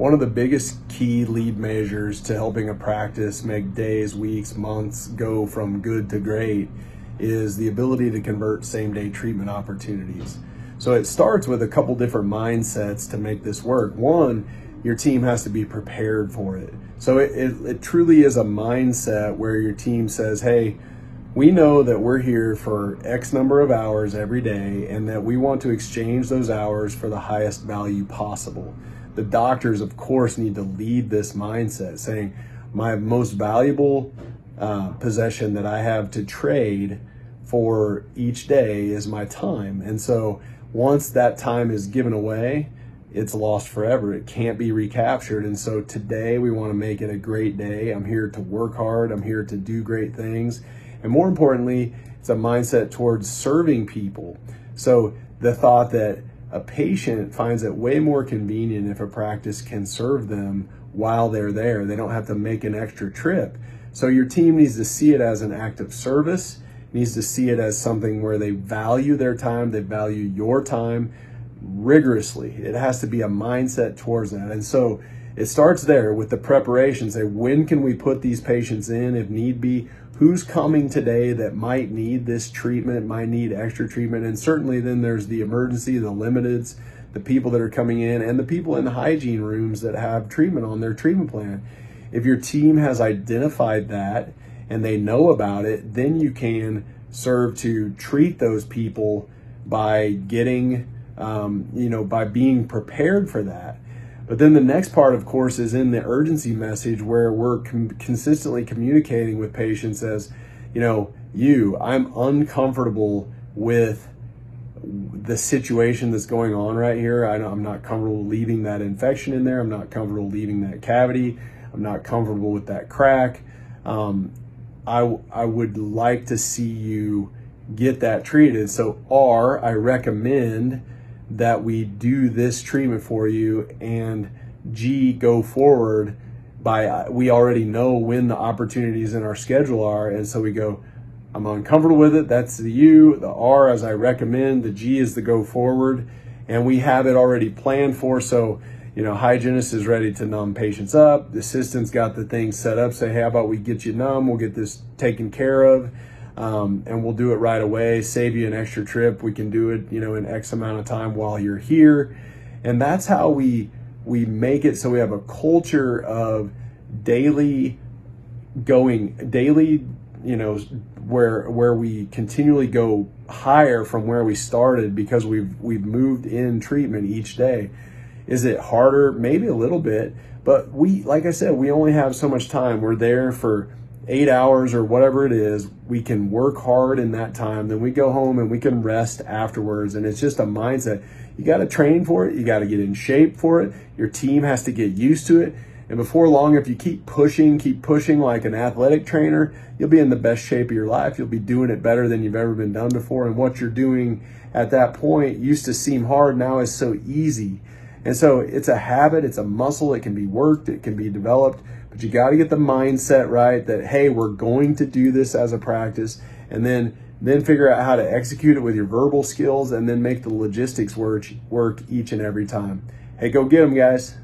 one of the biggest key lead measures to helping a practice make days, weeks, months go from good to great is the ability to convert same day treatment opportunities. So it starts with a couple different mindsets to make this work. One, your team has to be prepared for it. So it, it, it truly is a mindset where your team says, hey, we know that we're here for X number of hours every day and that we want to exchange those hours for the highest value possible. The doctors, of course, need to lead this mindset saying, my most valuable uh, possession that I have to trade for each day is my time. And so once that time is given away, it's lost forever. It can't be recaptured. And so today we want to make it a great day. I'm here to work hard. I'm here to do great things. And more importantly, it's a mindset towards serving people. So the thought that a patient finds it way more convenient if a practice can serve them while they're there. They don't have to make an extra trip. So your team needs to see it as an act of service, needs to see it as something where they value their time, they value your time rigorously. It has to be a mindset towards that. And so it starts there with the preparation. Say, when can we put these patients in if need be? Who's coming today that might need this treatment, might need extra treatment? And certainly then there's the emergency, the limiteds, the people that are coming in, and the people in the hygiene rooms that have treatment on their treatment plan. If your team has identified that and they know about it, then you can serve to treat those people by getting, um, you know, by being prepared for that. But then the next part, of course, is in the urgency message where we're com- consistently communicating with patients as, you know, you, I'm uncomfortable with the situation that's going on right here. I am not comfortable leaving that infection in there. I'm not comfortable leaving that cavity. I'm not comfortable with that crack. Um, I, I would like to see you get that treated. So, R, I recommend that we do this treatment for you and G go forward by uh, we already know when the opportunities in our schedule are. And so we go I'm uncomfortable with it. That's the U the R as I recommend. The G is the go forward. And we have it already planned for. So you know hygienist is ready to numb patients up. The assistant's got the thing set up. Say hey how about we get you numb? We'll get this taken care of um, and we'll do it right away, save you an extra trip. We can do it, you know, in X amount of time while you're here. And that's how we we make it so we have a culture of daily going daily, you know, where where we continually go higher from where we started because we've we've moved in treatment each day. Is it harder? Maybe a little bit, but we like I said, we only have so much time. We're there for eight hours or whatever it is, we can work hard in that time. Then we go home and we can rest afterwards. And it's just a mindset. You got to train for it. You got to get in shape for it. Your team has to get used to it. And before long, if you keep pushing, keep pushing like an athletic trainer, you'll be in the best shape of your life. You'll be doing it better than you've ever been done before. And what you're doing at that point used to seem hard, now is so easy. And so it's a habit, it's a muscle, it can be worked, it can be developed. But you got to get the mindset right that, hey, we're going to do this as a practice. And then then figure out how to execute it with your verbal skills and then make the logistics work, work each and every time. Hey, go get them, guys.